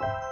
you